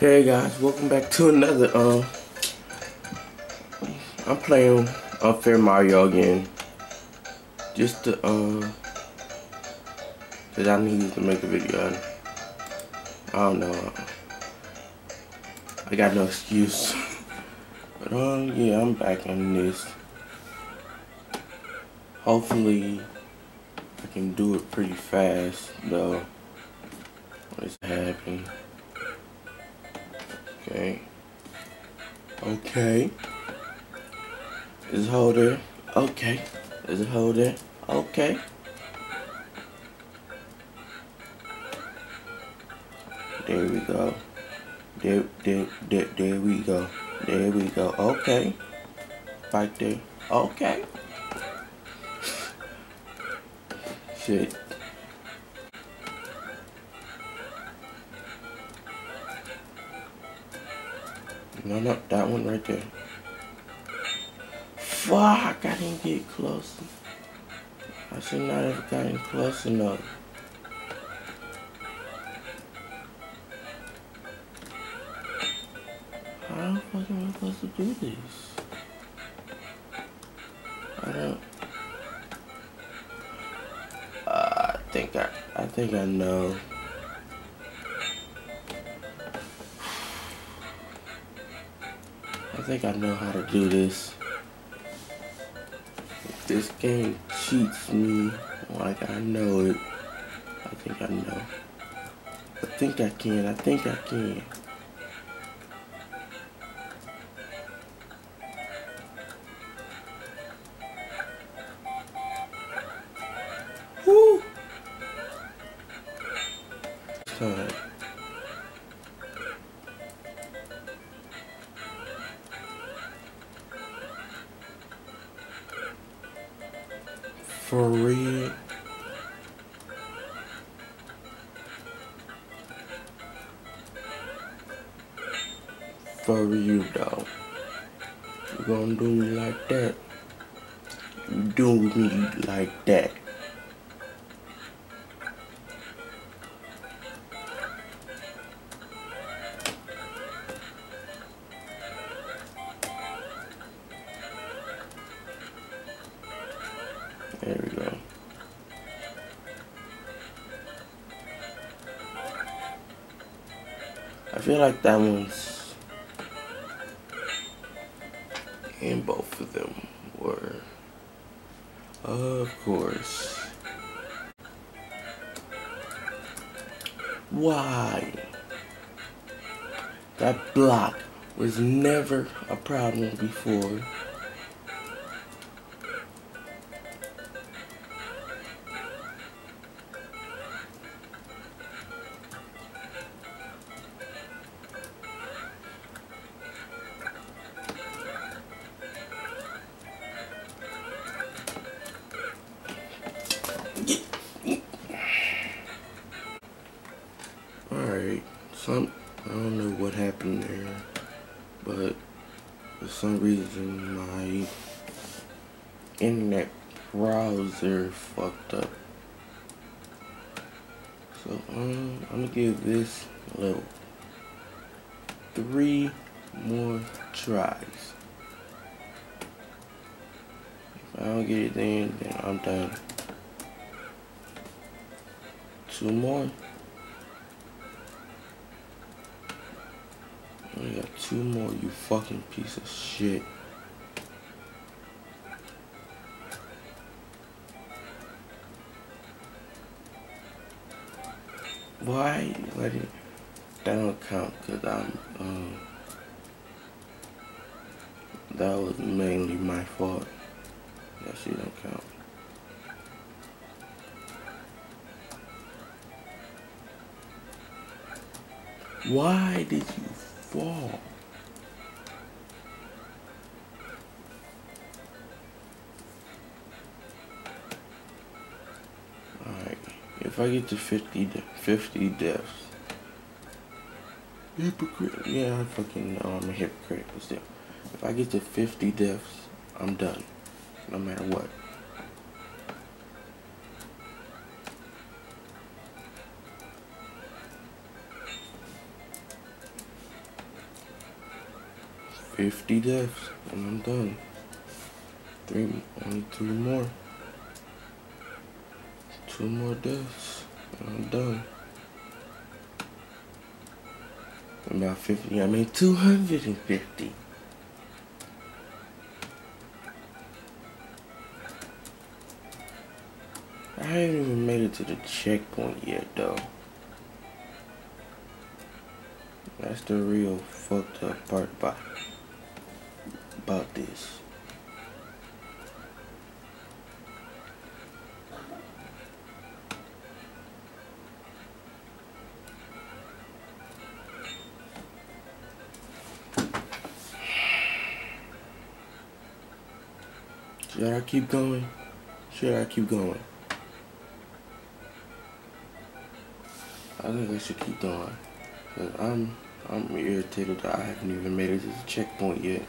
Hey guys, welcome back to another, um, I'm playing Unfair Mario again, just to, um, cause I needed to make a video, I don't know, I got no excuse, but, um, yeah, I'm back on this, hopefully, I can do it pretty fast, though, when it's happening. Okay. Okay. Is it holder? Okay. Is it holder? Okay. There we go. There, there, there, there we go. There we go. Okay. Right there. Okay. Shit. No, no, that one right there. Fuck, I didn't get close. I should not have gotten close enough. How the fuck am I supposed to do this? I don't... Uh, I think I, I think I know. I think I know how to do this. This game cheats me like I know it, I think I know. I think I can, I think I can. Woo! Time. For real. For real though. You gonna do me like that? You do me like that. I feel like that one's and both of them were of course. Why? That block was never a problem before. Some I don't know what happened there, but for some reason my internet browser fucked up. So um I'm gonna give this a little three more tries. If I don't get it then then I'm done. Two more. Only got two more, you fucking piece of shit. Why let it that don't count cause I'm um that was mainly my fault. That shit don't count. Why did you fall? Alright, if I get to 50, de- 50 deaths, hypocrite, yeah, I'm fucking I'm a hypocrite, but still, if I get to 50 deaths, I'm done, no matter what. 50 deaths and I'm done. Three, only three more. Two more deaths and I'm done. About 50, I made 250. I haven't even made it to the checkpoint yet though. That's the real fucked up part about, about this. Should I keep going? Should I keep going? I think I should keep going. I'm I'm irritated that I haven't even made it to the checkpoint yet.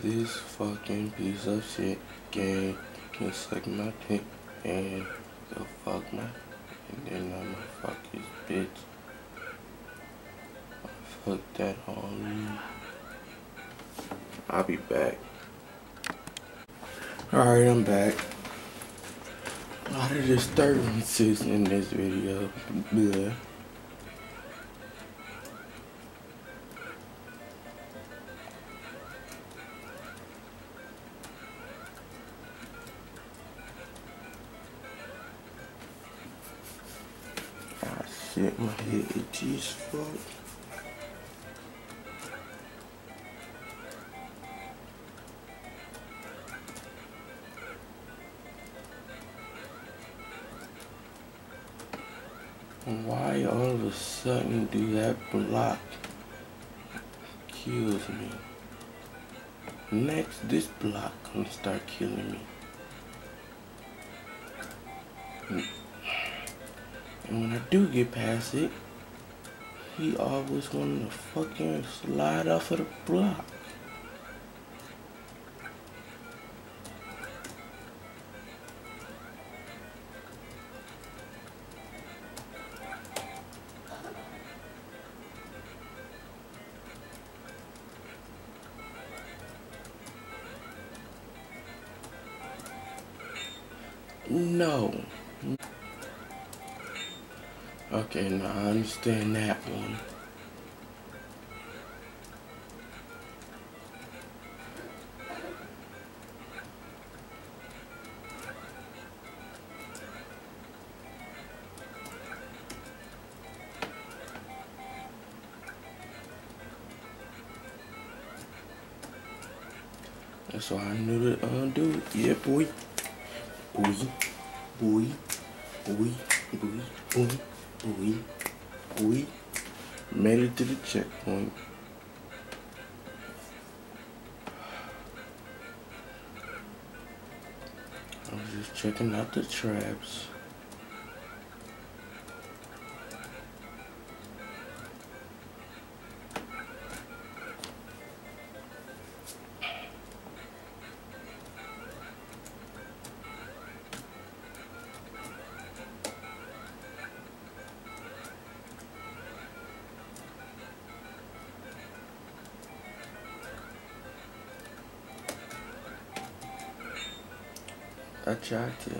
This fucking piece of shit game can suck my dick and go fuck my and then I'ma fuck his bitch. Fuck that on I'll be back. Alright, I'm back. A lot of disturbances in this video. Bleh. Shit, my head itchy as fuck. Why all of a sudden do that block kills me? Next, this block gonna start killing me. Hmm. And when I do get past it, he always wanted to fucking slide off of the block. No. Okay, now I understand that one. That's why I knew to undo it. Yeah, boy. Boy. Boy. Boy. Boy. Boy. We, we made it to the checkpoint. I was just checking out the traps. Tried to.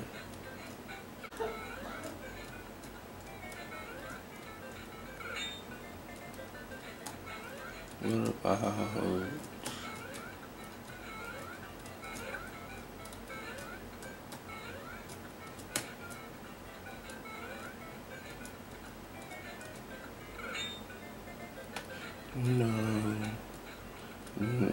What about No. No.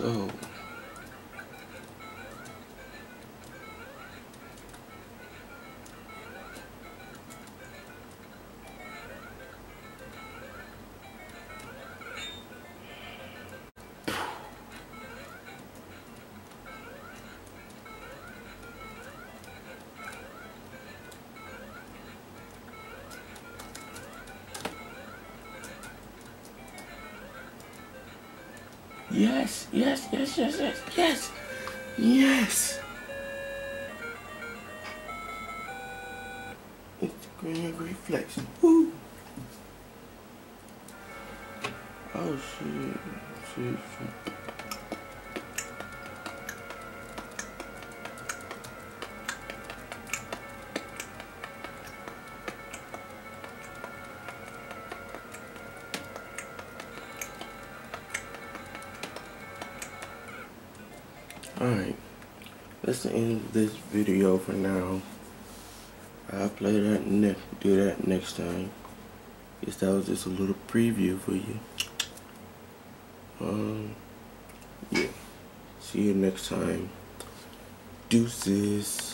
So Yes, yes, yes, yes, yes, yes, yes. It's Instagram great flex. Woo. Oh shit, shit, shit. Alright, that's the end of this video for now. I'll play that next, do that next time. Guess that was just a little preview for you. Um, yeah. See you next time. Deuces.